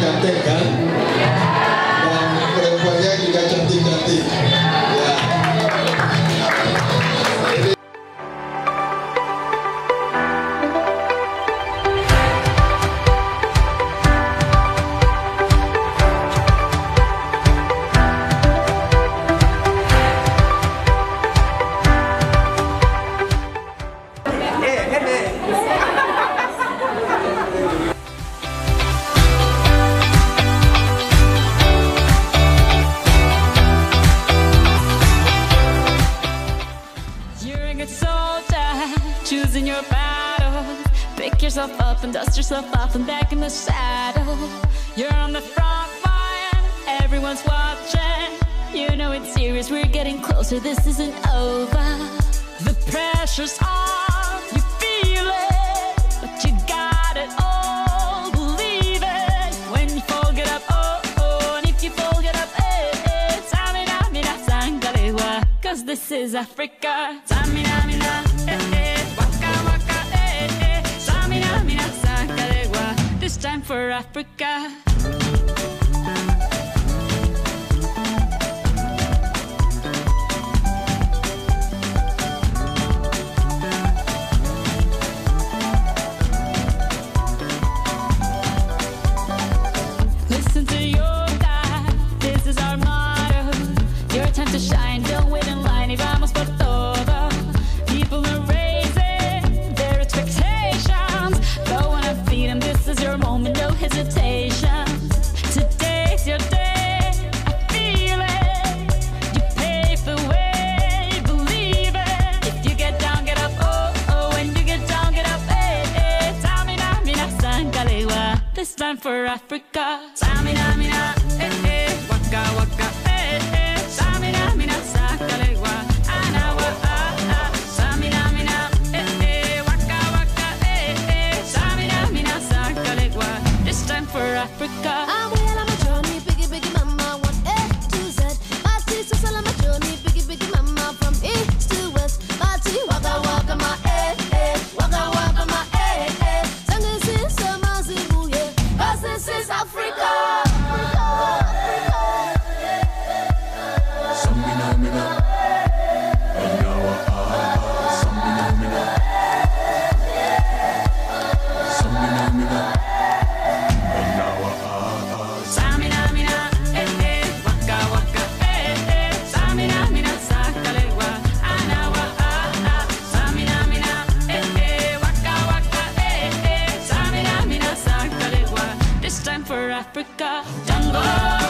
Yucateca off and dust yourself off and back in the saddle. You're on the front line, everyone's watching. You know it's serious, we're getting closer, this isn't over. The pressure's on, you feel it, but you got it all. Believe it when you fall, get up, oh, oh, and if you fall, get up, eh, eh. Zangalewa, cause this is Africa. Tsamina, for Africa. Listen to your this is our motto. Your time to shine, don't wait for Africa. Tsamina, mina, eh, eh. Waka, waka, eh, eh. Tsamina, mina, zangalewa. Anawa, ah, ah. Mina, eh, eh. Waka, waka, eh, eh. Tsamina, mina, zangalewa. This time for Africa. Eh,